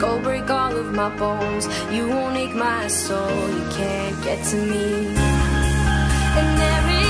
Go break all of my bones. You won't ache my soul. You can't get to me. And there is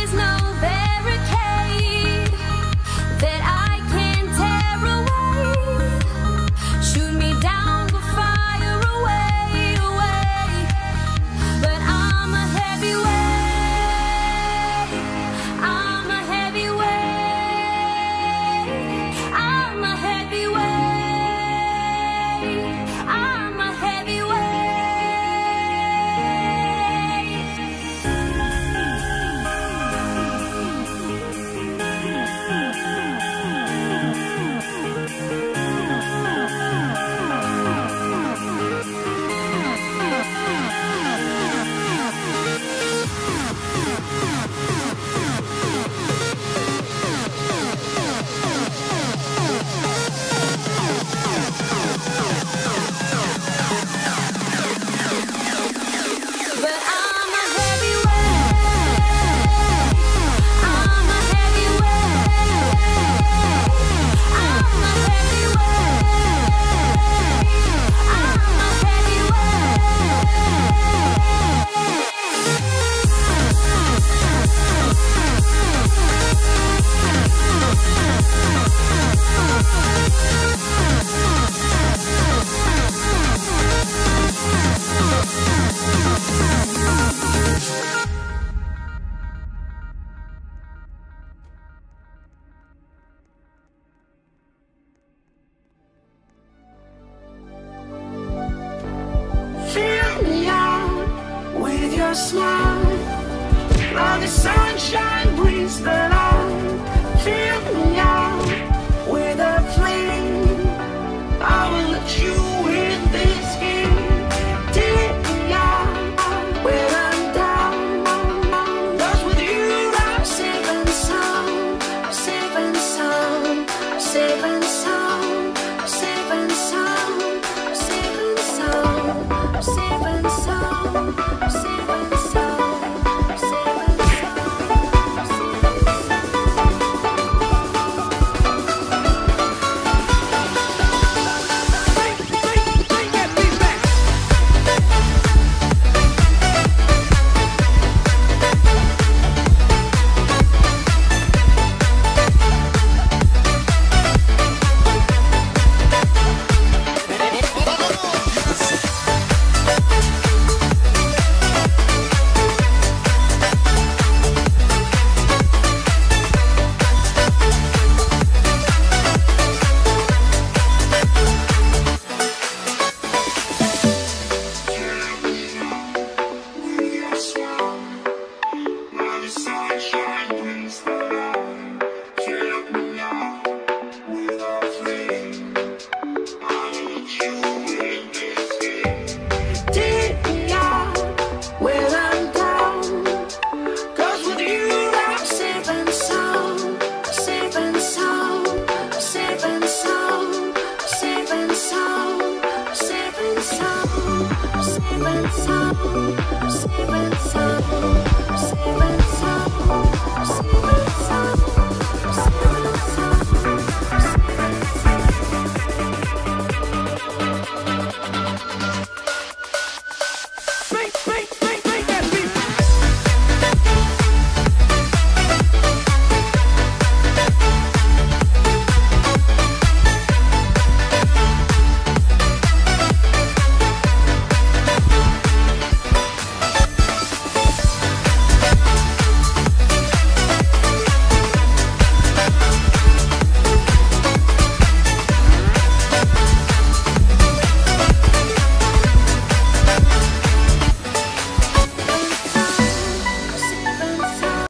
smile. While the sunshine brings the light. saving you.